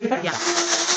Yeah.